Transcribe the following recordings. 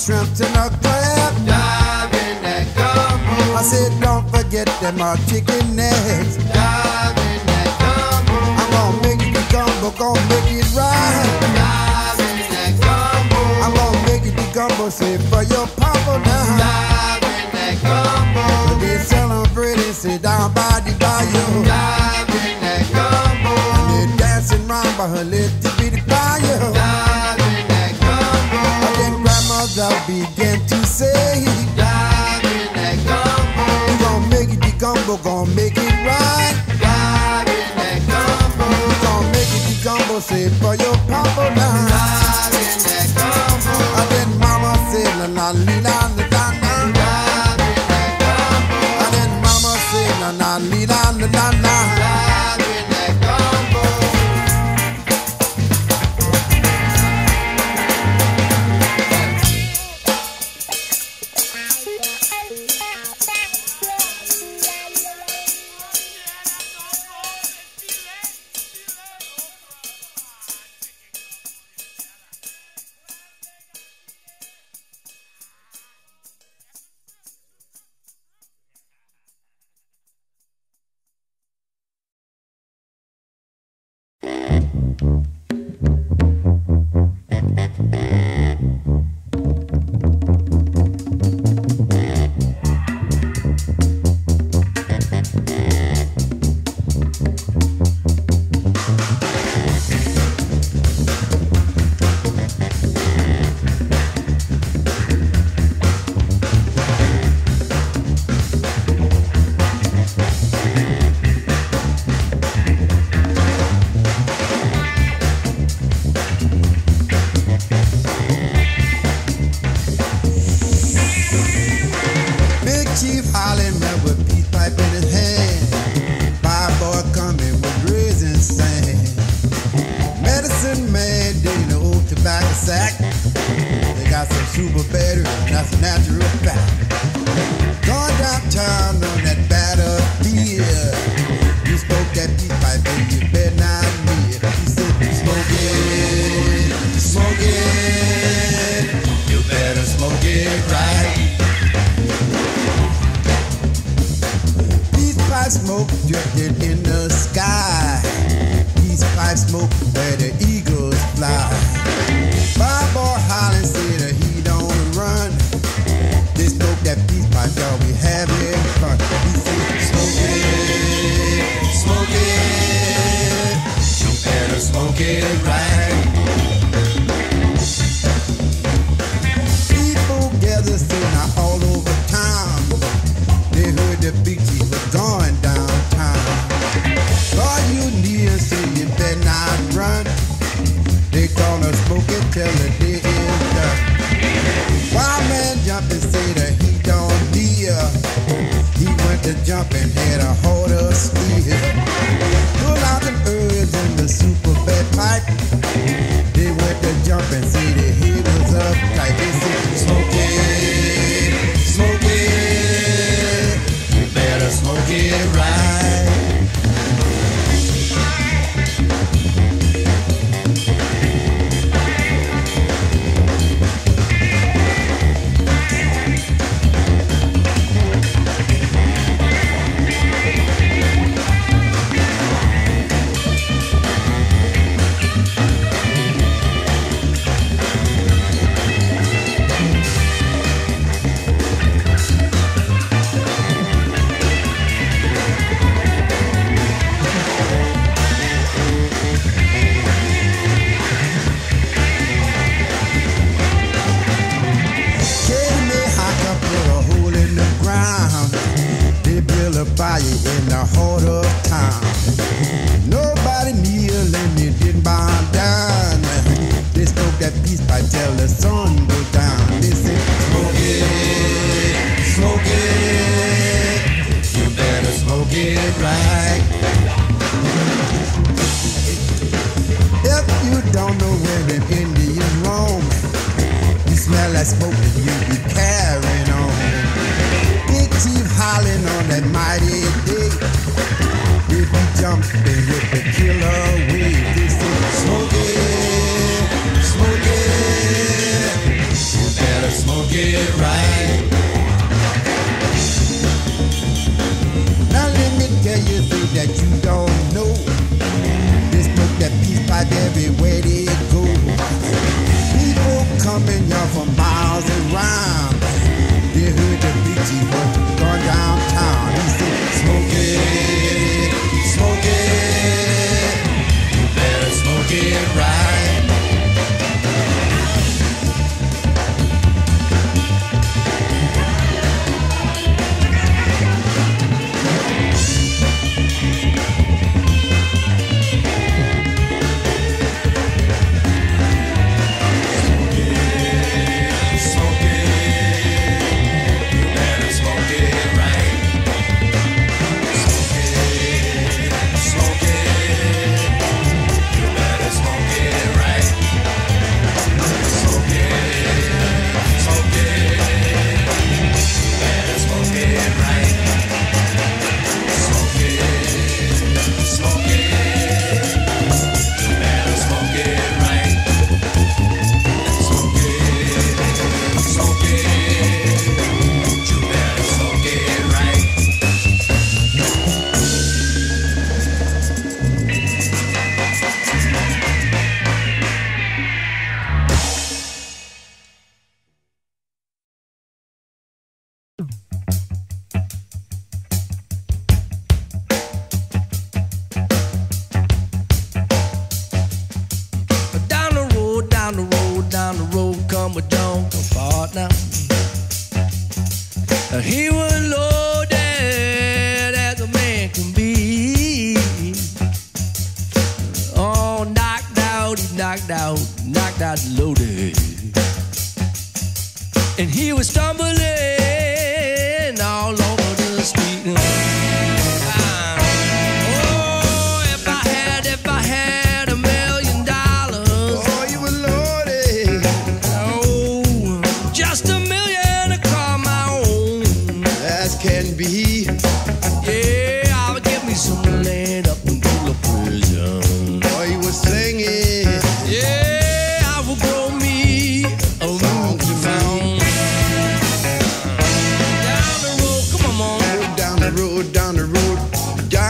shrimp and a crab. That gumbo. I said, don't forget them my chicken eggs. That gumbo. I'm gonna make it the gumbo, gonna make it right. That gumbo. I'm gonna make it the gumbo, say for your papa now. Dive that gumbo. They sit down by the bayou. Dive that gumbo. And they're dancing round by her little mother began to say, Dive in that gumbo. We gon' make it the gumbo, gon' make it right. Dive in that gumbo. We gon' make it the gumbo, say for your papa now. Dive in that gumbo. And then mama said, la la la la.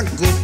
saco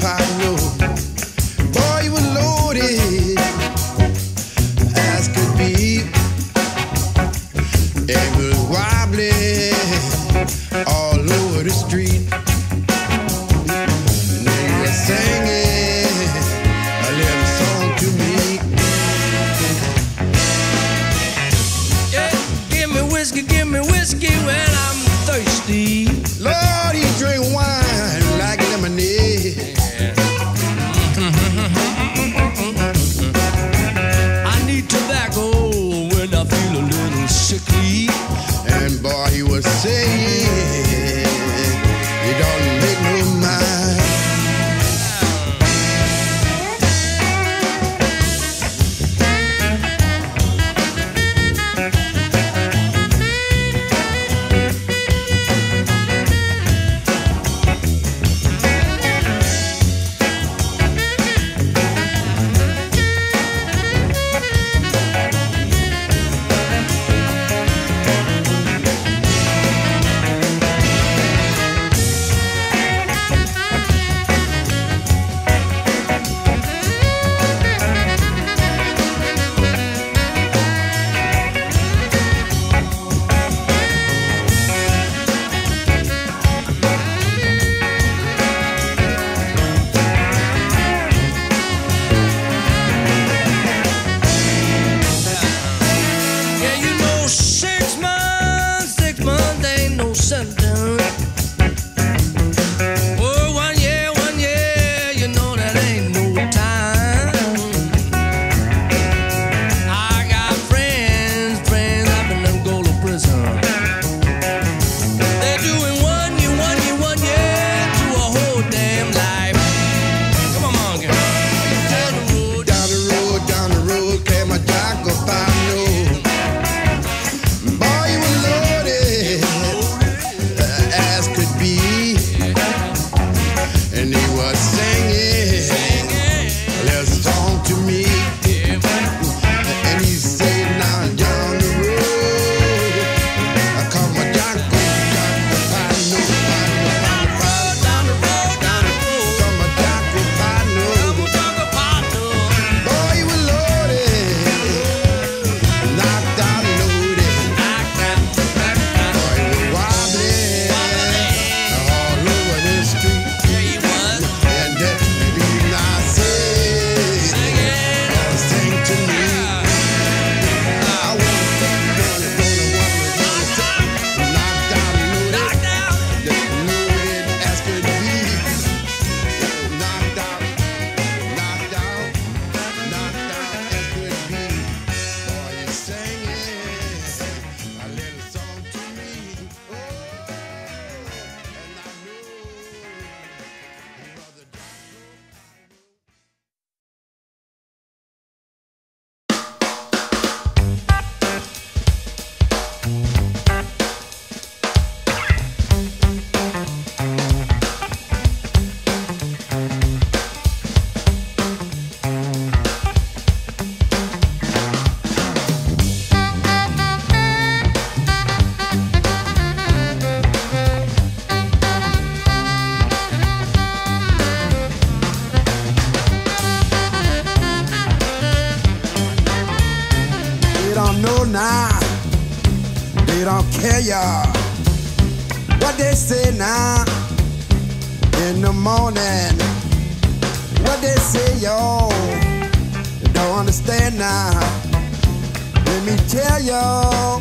Let me tell y'all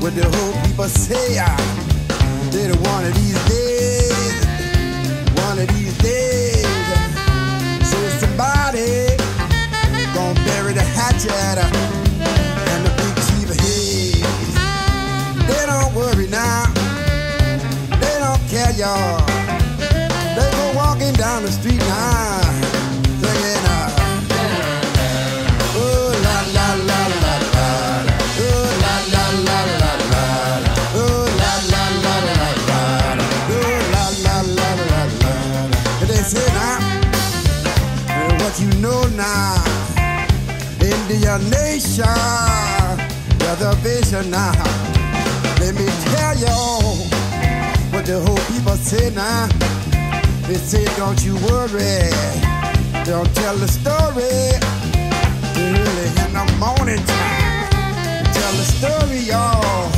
what the whole people say. They the one of these days, one of these days. Say somebody gonna bury the hatchet and the big chief of. They don't worry now. They don't care y'all. You're the vision now. Let me tell you what the whole people say now. They say, don't you worry, don't tell the story. They're early in the morning time. Tell the story, y'all.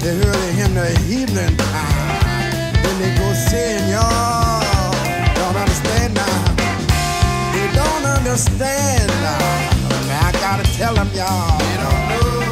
They're early in the evening time. Then they go saying, y'all, don't understand now. They don't understand now gotta tell them, y'all. They don't know.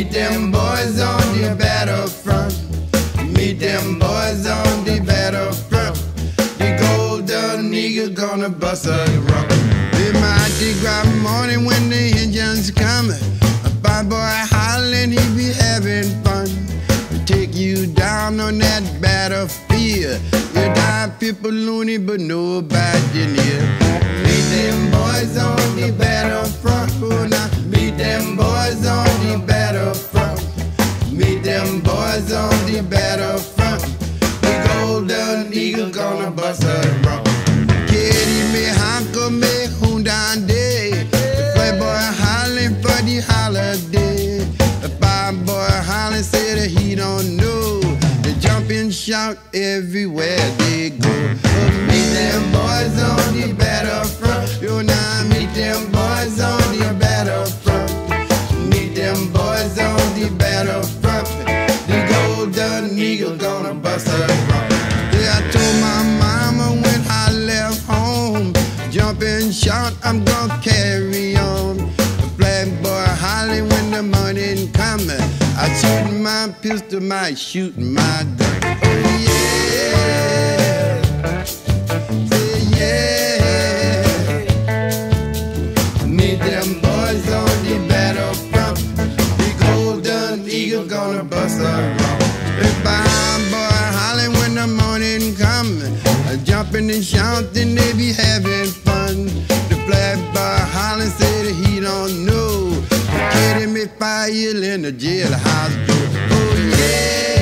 Meet them boys on the battlefront. Meet them boys on the battlefront. The golden eagle gonna bust a might be grab morning when the engines coming. A bad boy hollering, he be having fun. Take you down on that battlefield. You die people loony, but nobody near. Meet them boys on the battlefront. On the battlefront. The golden eagle gonna bust a rock. Kitty me honko me hundande. The playboy hollering for the holiday. The fine boy hollering say that he don't know. They jump and shout everywhere they I shoot my pistol, my shoot my gun. Yeah, say yeah. Meet them boys on the battlefront. The golden eagle gonna bust a fine boy hollering when the morning coming. Jumping and shouting, they be having fun. File in the jailhouse door. Oh yeah,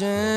watching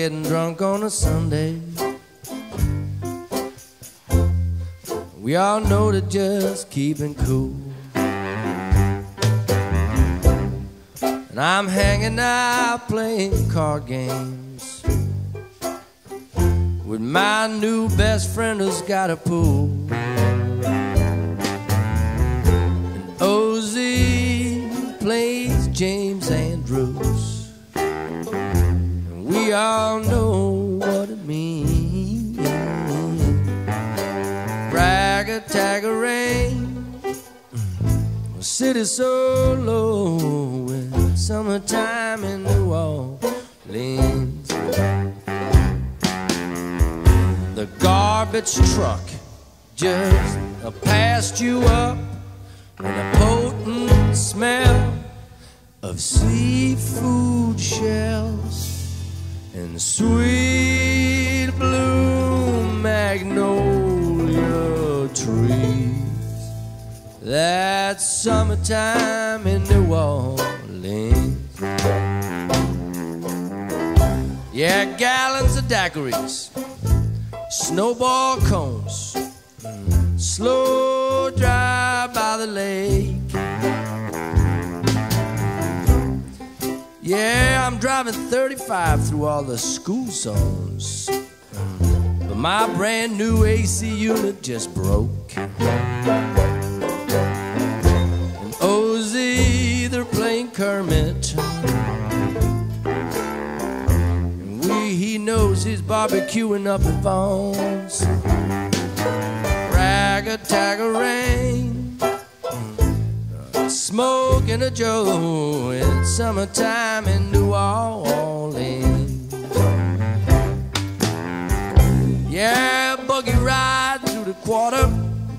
getting drunk on a Sunday. We all know that just keeping cool. And I'm hanging out playing card games with my new best friend who's got a pool. We all know what it means. Ragga tagga rain. The city's so low in summertime in New Orleans. The garbage truck just passed you up in a potent smell of seafood shells and sweet blue magnolia trees. that summertime in New Orleans. Yeah, gallons of daiquiris, snowball cones, mm, slow drive by the lake. Yeah, I'm driving 35 through all the school zones. But my brand new AC unit just broke. And OZ, they're playing Kermit. And we, he knows he's barbecuing up at Vaughan's. Rain. Smoking a Joe in summertime in New Orleans. Yeah, buggy ride through the quarter,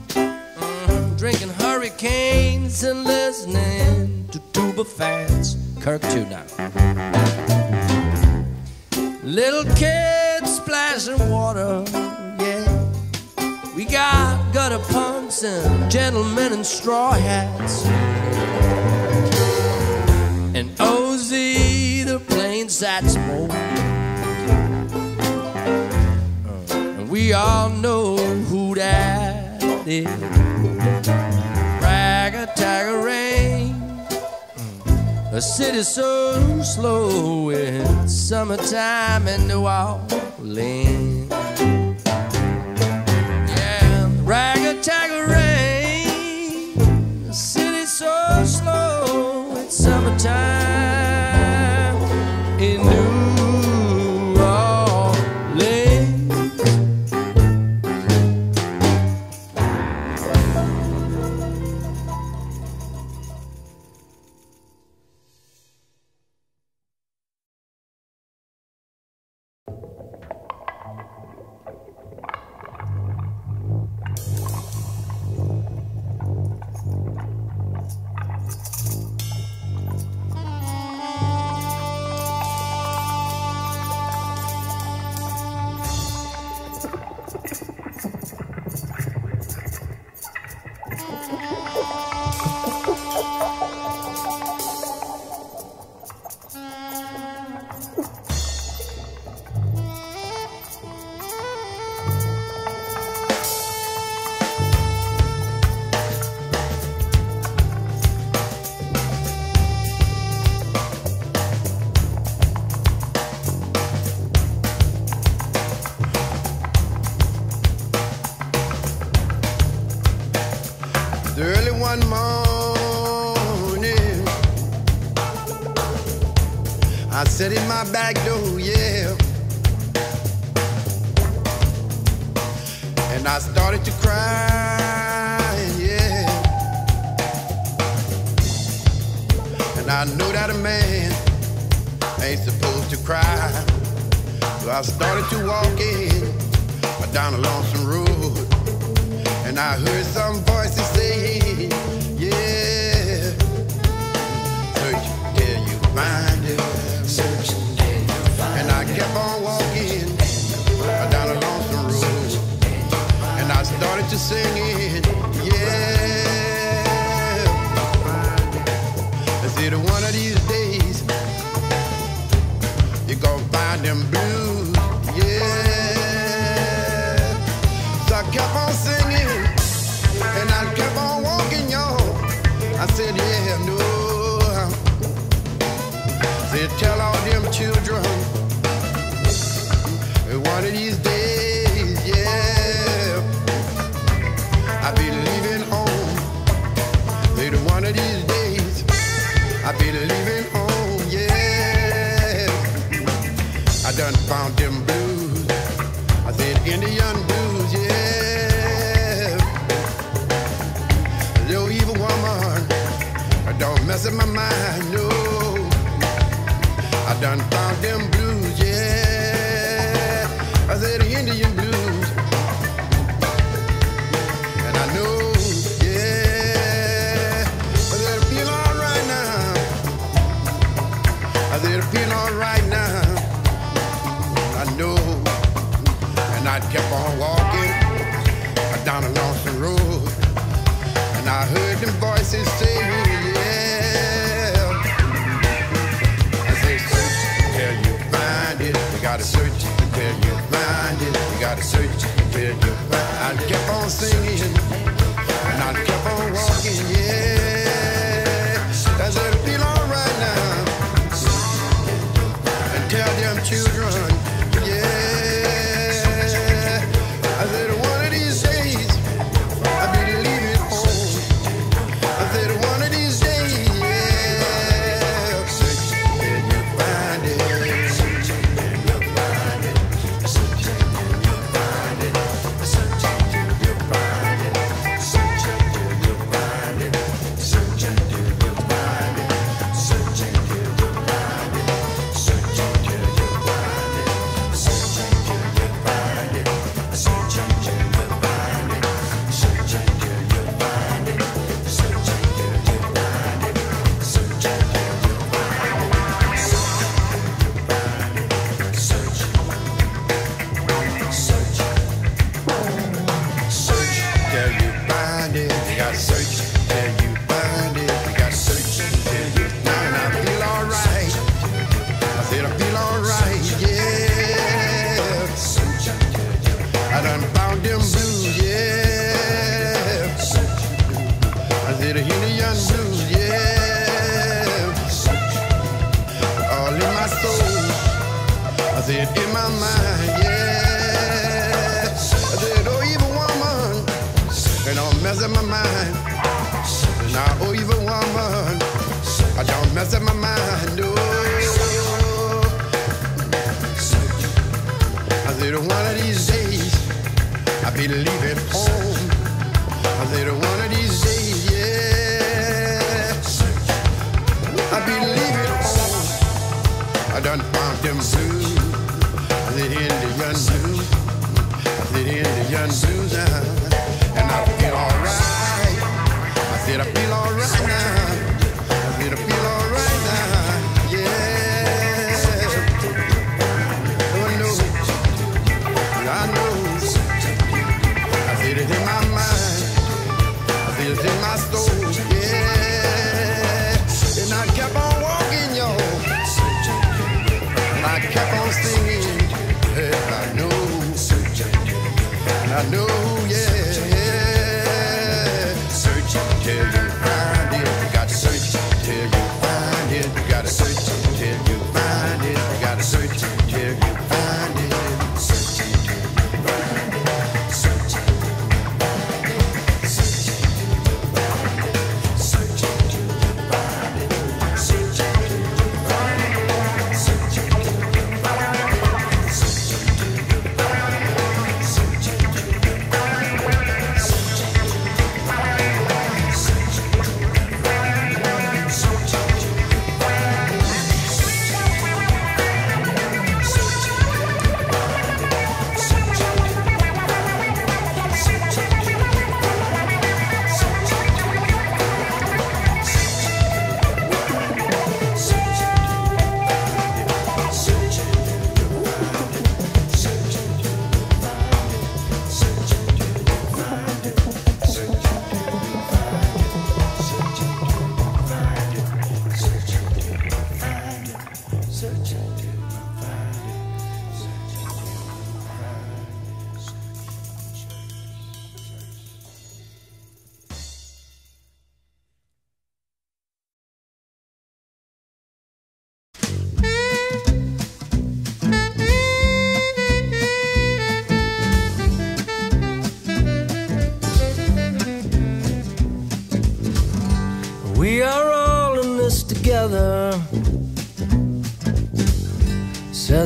Mhm, drinking hurricanes and listening to Tuba Fats. Kirk now. Little kids splashing water, yeah. We got gutter punks and gentlemen in straw hats. And OZ, the plain saxophone. Uh, and we all know who that is. Ragga tagga rain. Mm. The city's so slow in summertime in New Orleans.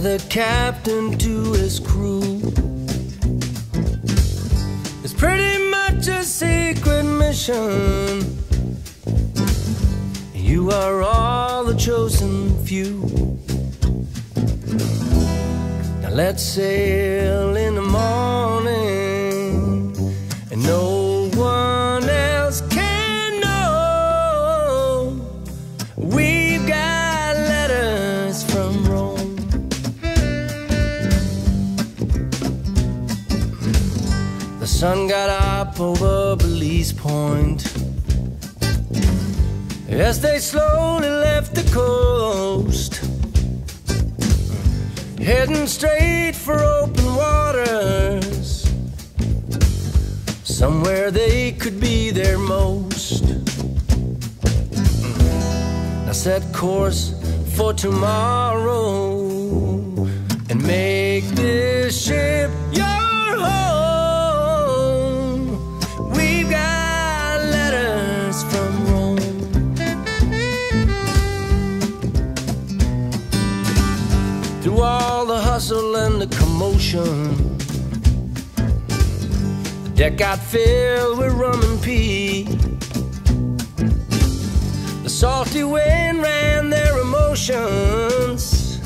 The captain to sun got up over Belize Point as they slowly left the coast, heading straight for open waters, somewhere they could be their most. I set course for tomorrow and make this ship hustle and the commotion, the deck got filled with rum and pee. The salty wind ran their emotions,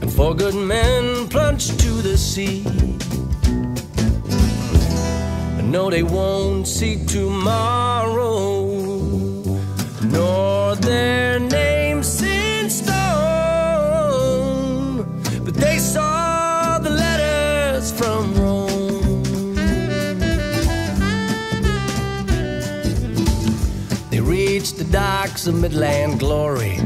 and four good men plunged to the sea. But no, they won't see tomorrow, nor their names of Midland glory.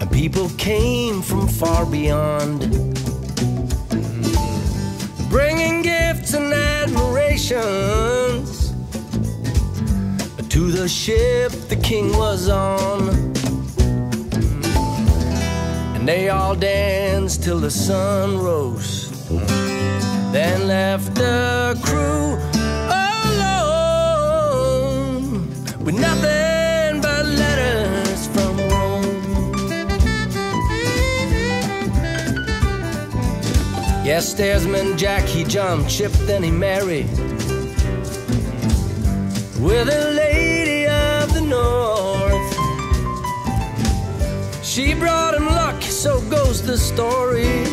And people came from far beyond, bringing gifts and admirations to the ship the king was on. And they all danced till the sun rose, then left the crew nothing but letters from Rome. Yes, Steersman Jack, he jumped ship, then he married with a lady of the north. She brought him luck, so goes the story.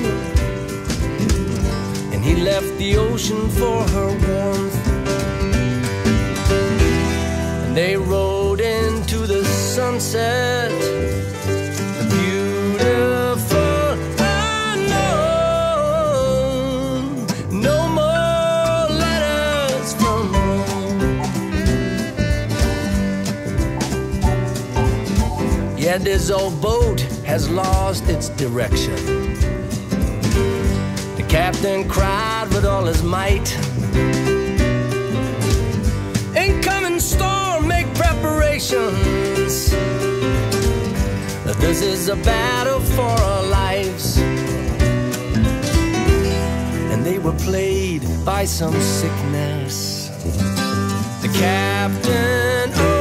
And he left the ocean for her warmth. They rode into the sunset. Beautiful unknown. No more letters from Rome. Yet this old boat has lost its direction. The captain cried with all his might. This is a battle for our lives. And they were played by some sickness. The captain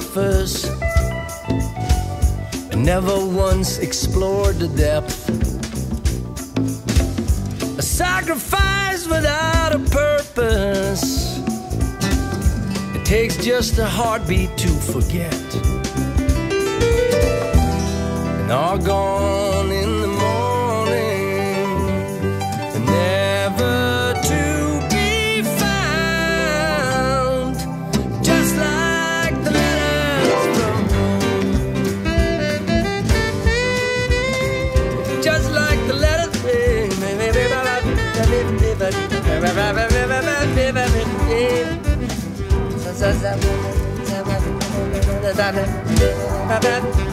surface and never once explored the depth. A sacrifice without a purpose. It takes just a heartbeat to forget. and are gone da da da da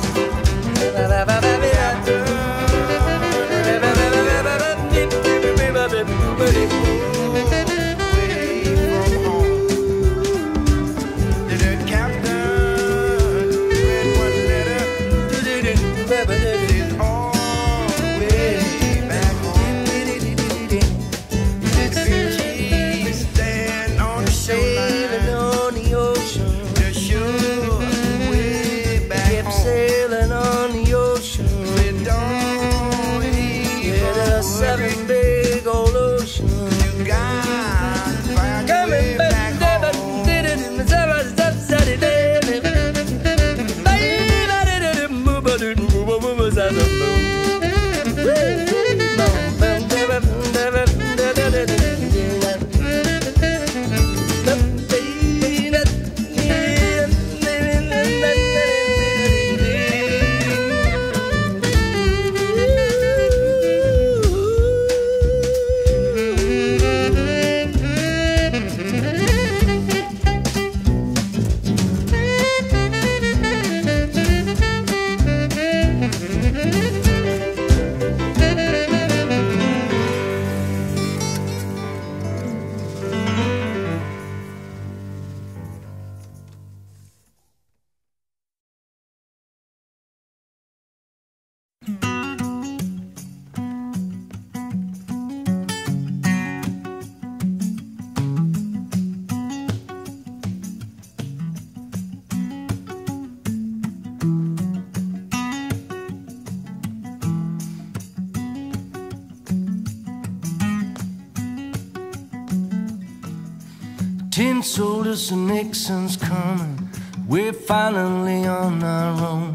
Tin soldiers and Nixon's coming. We're finally on our own.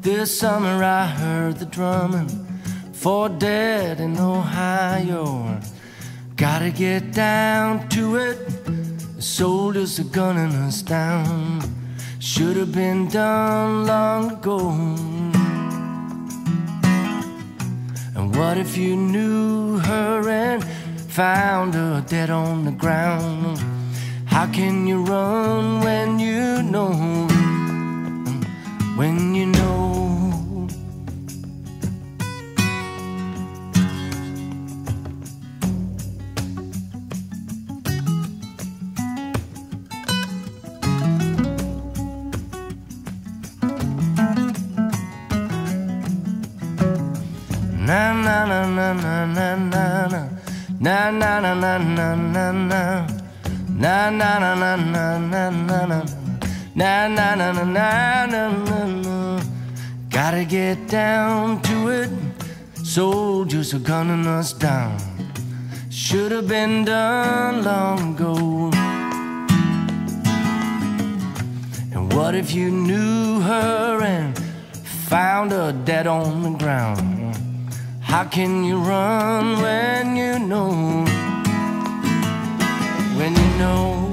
This summer I heard the drumming for dead in Ohio. Gotta get down to it. The soldiers are gunning us down. Should have been done long ago. And what if you knew her and found her dead on the ground? How can you run when you know? When you know. Na na na na na na na na na na na na na na na Na na na na na na na na Na na na na na na Gotta get down to it Soldiers are gunning us down Should have been done long ago And what if you knew her and found her dead on the ground How can you run when you know know.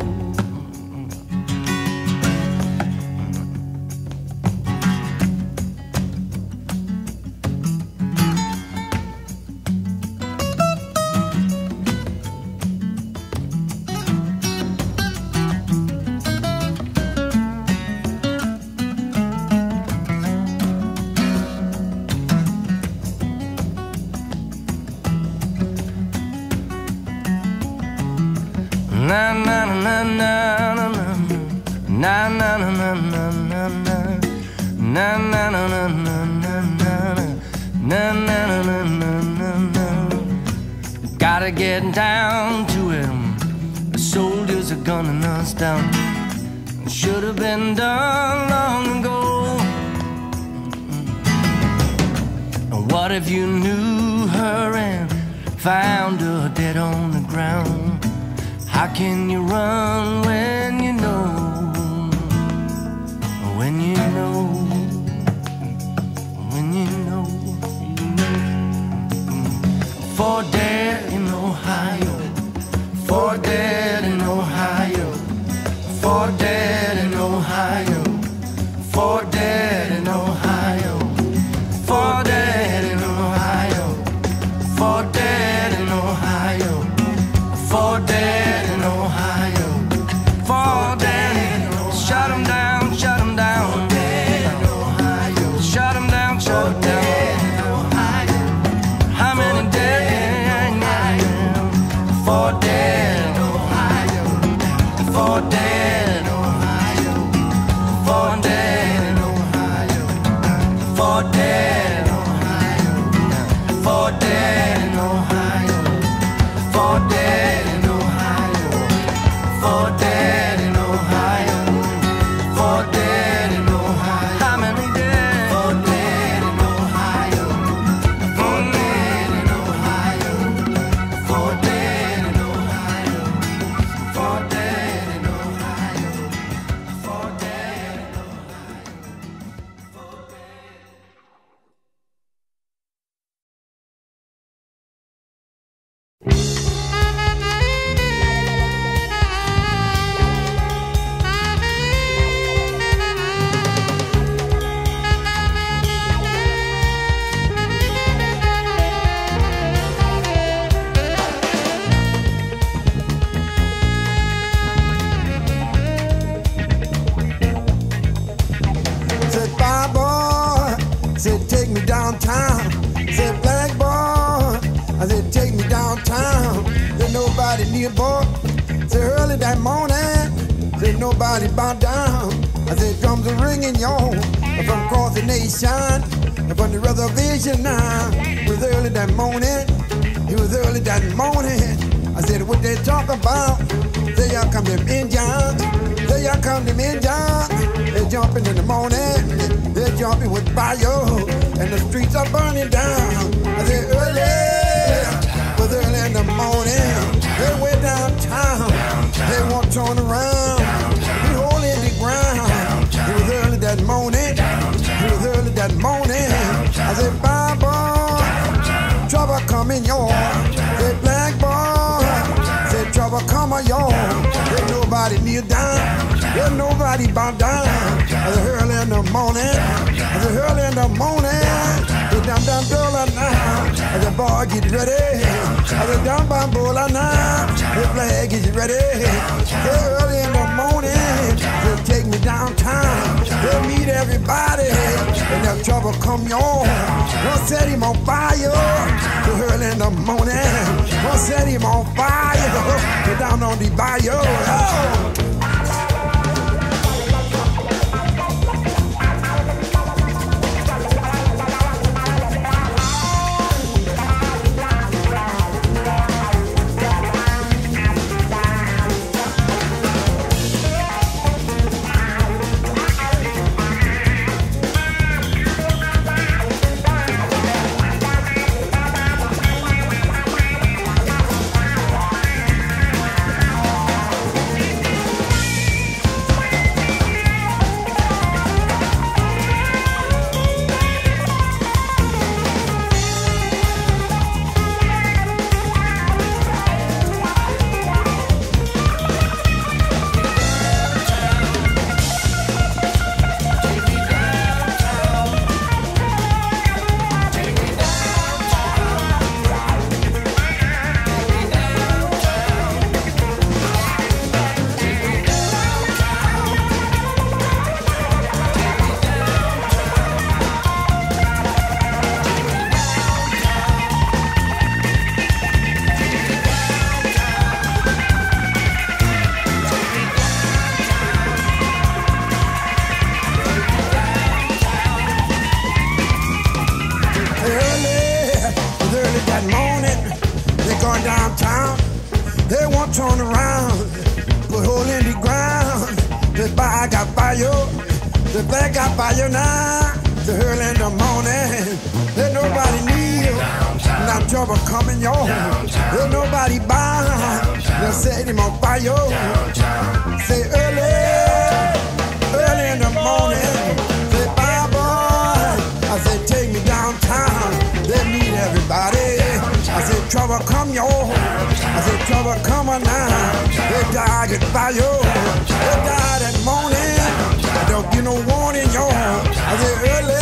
Burning down. I in the morning. They went downtown. They won't turn around. Ground. It was early that morning. It was early that morning. I said, bye, boy. Trouble coming, yo. Say, black boy. Trouble coming, yo. There's nobody kneel down. There's nobody bow down. I said, early in the morning. I said, early in the morning. Done now. I boy, get ready. I said, down bambola now. The flag is ready. Early in the morning. They'll take me downtown. They'll meet everybody. And if trouble come on, don't set him on fire. Early in the morning. Don't set him on fire. Go down on the bayou. Oh. I get by you. They died that morning. Don't get no warning, yo. I said early,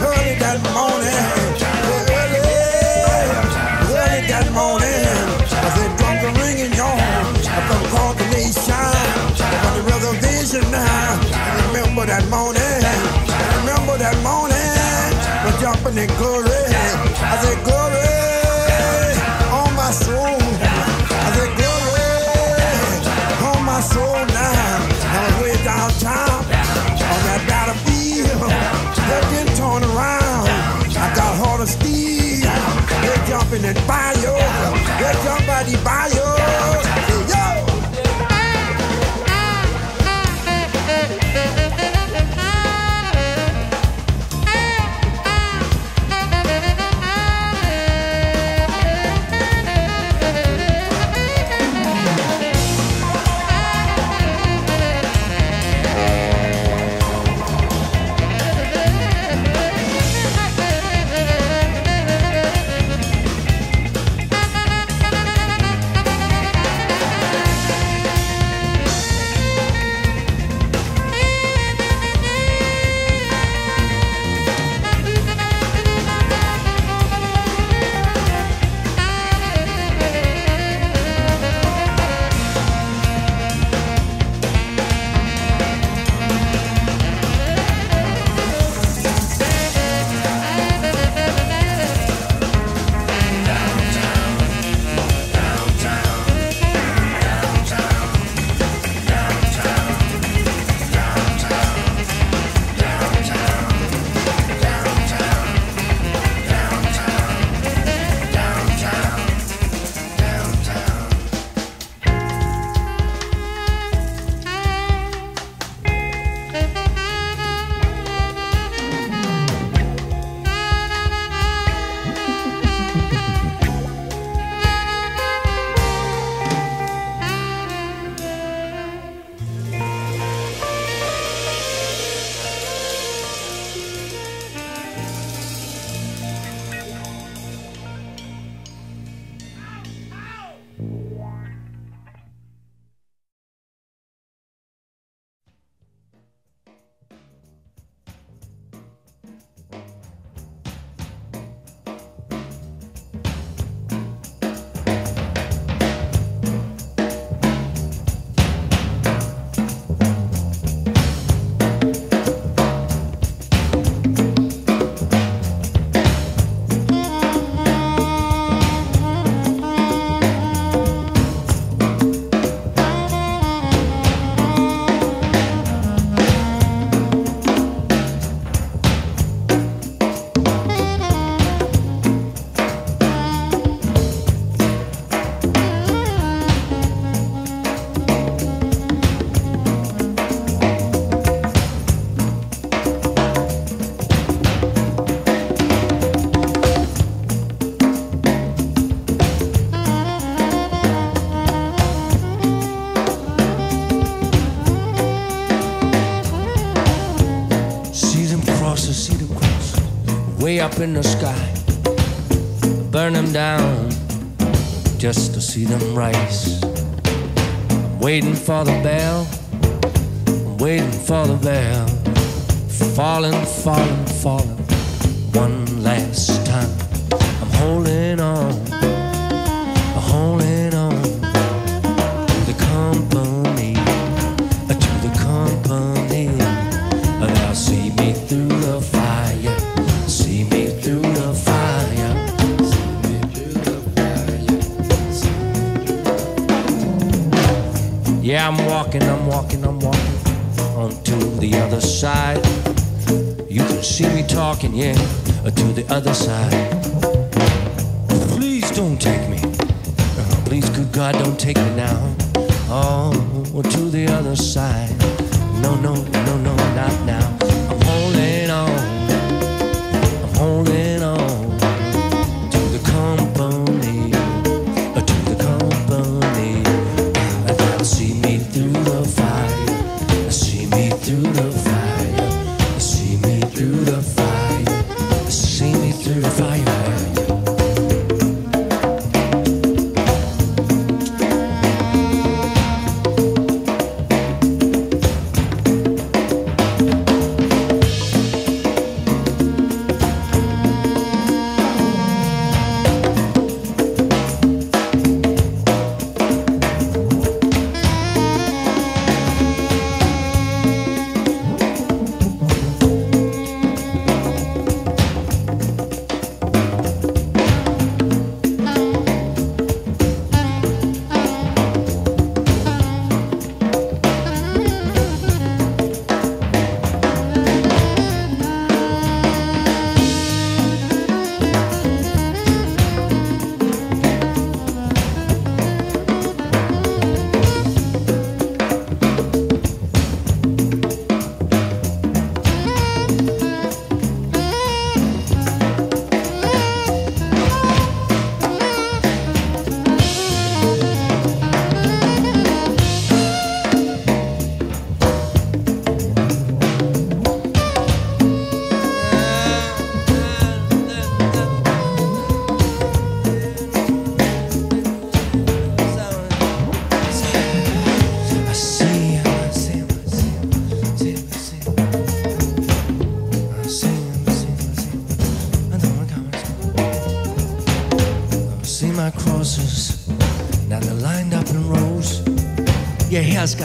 early that morning. Early, early that morning. I said drums are ringing, yo. I come across the nation. On the reservation now. I remember that morning. I remember that morning. We're jumping in glory. I said glory They're jumping in fire. They're jumping by up in the sky. Burn them down just to see them rise. I'm waiting for the bell, I'm waiting for the bell. Falling, falling, falling, one last the other side. You can see me talking, yeah, to the other side. Please don't take me. Uh, Please, good God, don't take me now. Oh, to the other side. No, no, no, no, not now.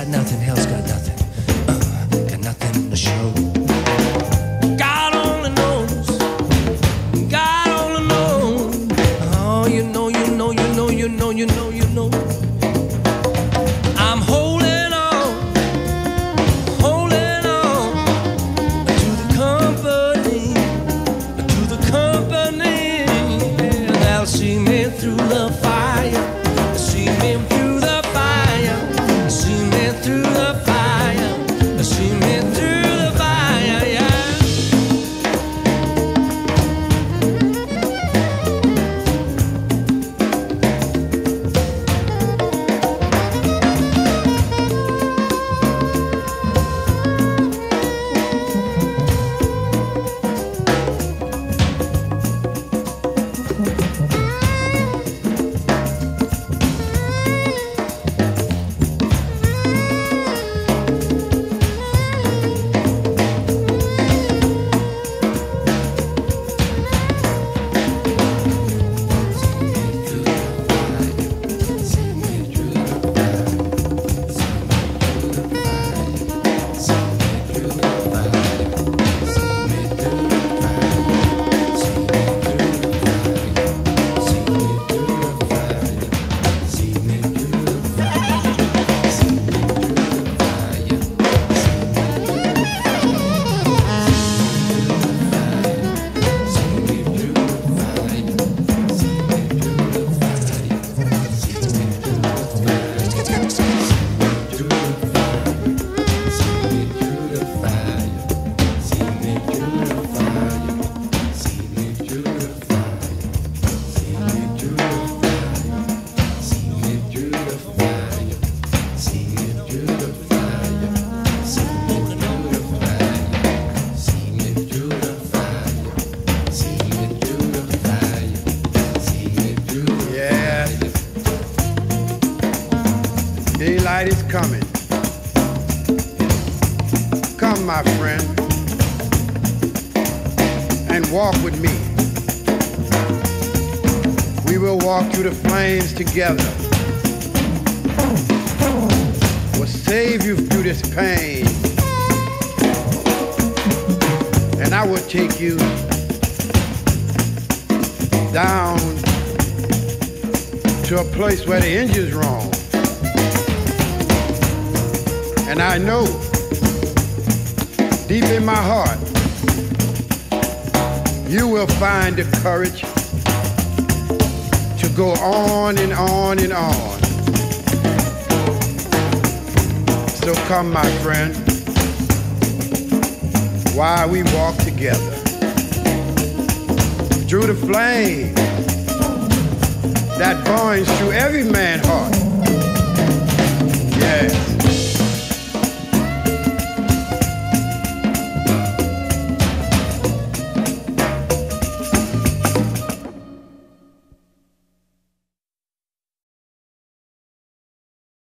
Got nothing, hell's through together. We'll save you through this pain. And I will take you down to a place where the engine's wrong. And I know deep in my heart you will find the courage go on and on and on. So come, my friend, while we walk together through the flame that burns through every man's heart.